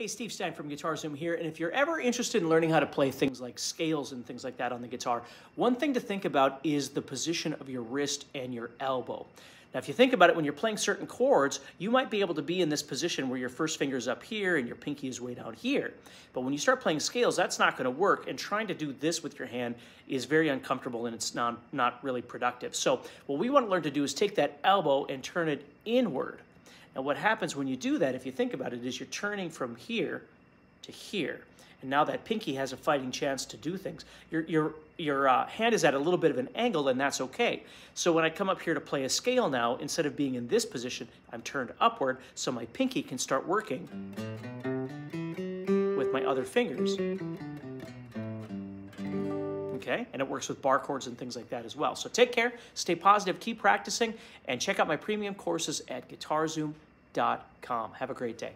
Hey, Steve Stine from Guitar Zoom here. And if you're ever interested in learning how to play things like scales and things like that on the guitar, one thing to think about is the position of your wrist and your elbow. Now, if you think about it, when you're playing certain chords, you might be able to be in this position where your first finger's up here and your pinky is way down here. But when you start playing scales, that's not going to work. And trying to do this with your hand is very uncomfortable and it's not, not really productive. So what we want to learn to do is take that elbow and turn it inward. Now what happens when you do that, if you think about it, is you're turning from here to here. And now that pinky has a fighting chance to do things. Your, your, your uh, hand is at a little bit of an angle, and that's okay. So when I come up here to play a scale now, instead of being in this position, I'm turned upward, so my pinky can start working with my other fingers. Okay, and it works with bar chords and things like that as well. So take care, stay positive, keep practicing, and check out my premium courses at guitarzoom.com. Have a great day.